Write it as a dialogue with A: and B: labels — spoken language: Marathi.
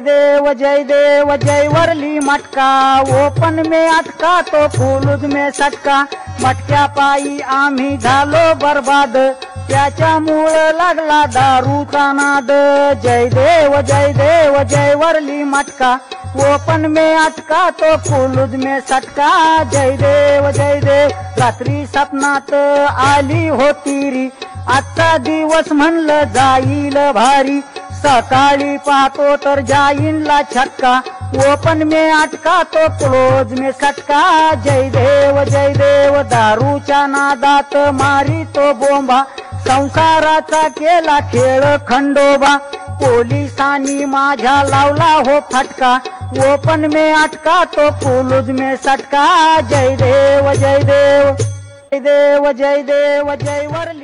A: देव जय देव जय वरली मटका. ओपन में अटका तो फुलूद में सटका. मटक्या पायी आम्ही झालो बर्बाद. त्याच्यामुळं लागला दारूचा नाद. जय देव जय देव जय वरली मटका. ओपन में अटका तो फुलूद में सटका. जय देव जय देव रात्री सपनात आली होती री. आजचा दिवस म्हणलं जाईल भारी. सकाळी पाहतो तर जाईनला छक्का। ओपन में अटका तो क्लोज में सटका। जय देव जय देव दारूच्या नादात मारी तो बोंबा। संसाराचा केला खेळ खंडोबा। पोलिसांनी माझ्या लावला हो फटका। ओपन में अटका तो क्लोज में सटका। जय देव जय देव जय देव जय देव, जय वरली।